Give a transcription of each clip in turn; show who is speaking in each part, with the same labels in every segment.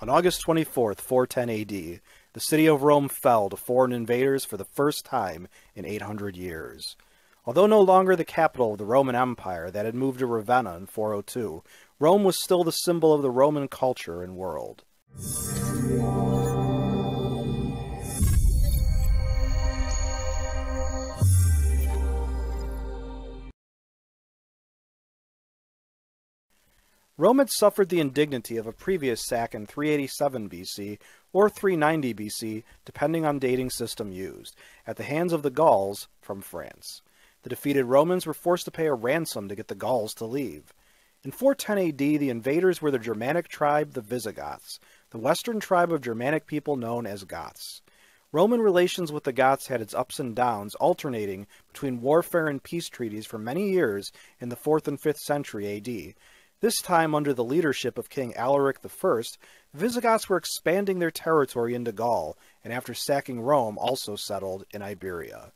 Speaker 1: On August 24th, 410 AD, the city of Rome fell to foreign invaders for the first time in 800 years. Although no longer the capital of the Roman Empire that had moved to Ravenna in 402, Rome was still the symbol of the Roman culture and world. Rome had suffered the indignity of a previous sack in 387 BC or 390 BC, depending on dating system used, at the hands of the Gauls from France. The defeated Romans were forced to pay a ransom to get the Gauls to leave. In 410 AD, the invaders were the Germanic tribe, the Visigoths, the western tribe of Germanic people known as Goths. Roman relations with the Goths had its ups and downs, alternating between warfare and peace treaties for many years in the 4th and 5th century AD, this time under the leadership of King Alaric I, Visigoths were expanding their territory into Gaul, and after sacking Rome also settled in Iberia.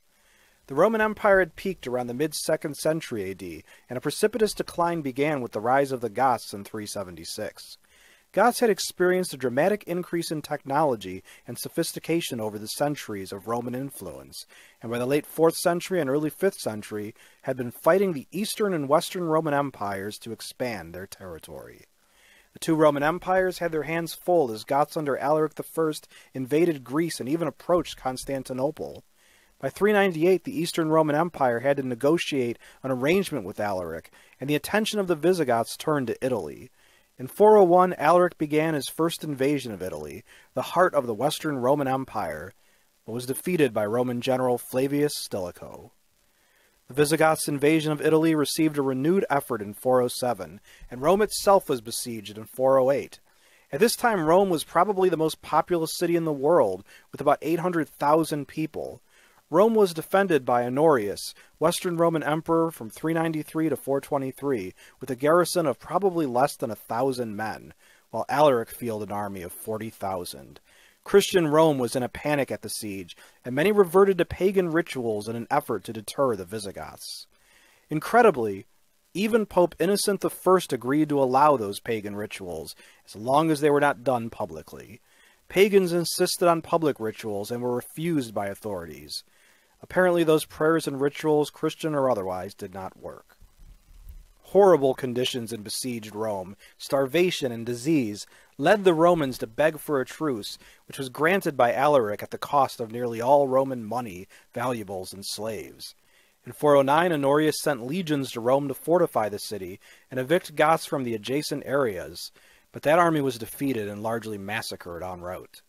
Speaker 1: The Roman Empire had peaked around the mid-2nd century AD, and a precipitous decline began with the rise of the Goths in 376. Goths had experienced a dramatic increase in technology and sophistication over the centuries of Roman influence, and by the late 4th century and early 5th century had been fighting the Eastern and Western Roman empires to expand their territory. The two Roman empires had their hands full as Goths under Alaric I invaded Greece and even approached Constantinople. By 398, the Eastern Roman Empire had to negotiate an arrangement with Alaric, and the attention of the Visigoths turned to Italy. In 401, Alaric began his first invasion of Italy, the heart of the Western Roman Empire, but was defeated by Roman general Flavius Stilicho. The Visigoths' invasion of Italy received a renewed effort in 407, and Rome itself was besieged in 408. At this time, Rome was probably the most populous city in the world, with about 800,000 people. Rome was defended by Honorius, Western Roman Emperor from 393 to 423, with a garrison of probably less than a thousand men, while Alaric fielded an army of 40,000. Christian Rome was in a panic at the siege, and many reverted to pagan rituals in an effort to deter the Visigoths. Incredibly, even Pope Innocent I agreed to allow those pagan rituals, as long as they were not done publicly. Pagans insisted on public rituals and were refused by authorities. Apparently, those prayers and rituals, Christian or otherwise, did not work. Horrible conditions in besieged Rome, starvation and disease, led the Romans to beg for a truce, which was granted by Alaric at the cost of nearly all Roman money, valuables, and slaves. In 409, Honorius sent legions to Rome to fortify the city and evict Goths from the adjacent areas, but that army was defeated and largely massacred en route.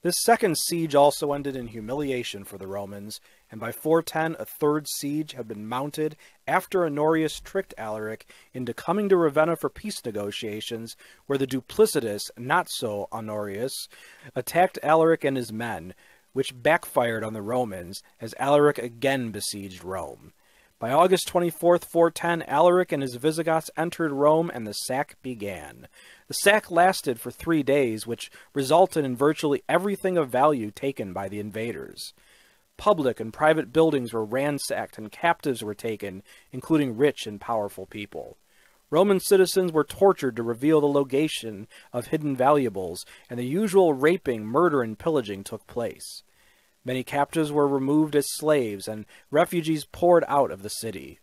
Speaker 1: This second siege also ended in humiliation for the Romans, and by 410 a third siege had been mounted after Honorius tricked Alaric into coming to Ravenna for peace negotiations, where the duplicitous, not so Honorius, attacked Alaric and his men, which backfired on the Romans, as Alaric again besieged Rome. By August 24th, 410, Alaric and his Visigoths entered Rome and the sack began. The sack lasted for three days, which resulted in virtually everything of value taken by the invaders. Public and private buildings were ransacked and captives were taken, including rich and powerful people. Roman citizens were tortured to reveal the location of hidden valuables, and the usual raping, murder, and pillaging took place. Many captives were removed as slaves, and refugees poured out of the city.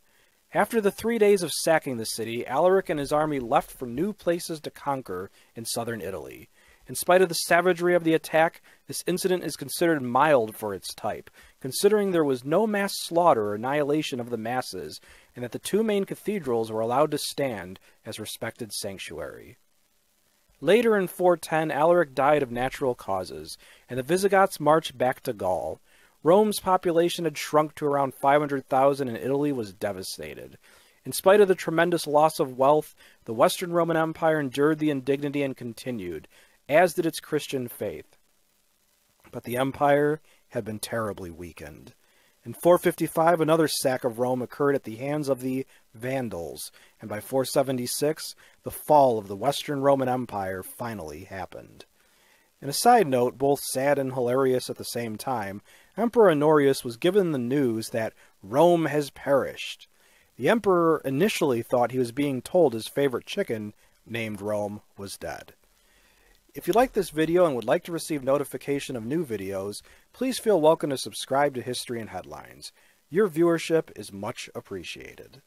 Speaker 1: After the three days of sacking the city, Alaric and his army left for new places to conquer in southern Italy. In spite of the savagery of the attack, this incident is considered mild for its type, considering there was no mass slaughter or annihilation of the masses, and that the two main cathedrals were allowed to stand as respected sanctuary. Later in 410, Alaric died of natural causes, and the Visigoths marched back to Gaul. Rome's population had shrunk to around 500,000 and Italy was devastated. In spite of the tremendous loss of wealth, the Western Roman Empire endured the indignity and continued, as did its Christian faith. But the empire had been terribly weakened. In 455, another sack of Rome occurred at the hands of the Vandals, and by 476, the fall of the Western Roman Empire finally happened. In a side note, both sad and hilarious at the same time, Emperor Honorius was given the news that Rome has perished. The emperor initially thought he was being told his favorite chicken, named Rome, was dead. If you like this video and would like to receive notification of new videos, please feel welcome to subscribe to History and Headlines. Your viewership is much appreciated.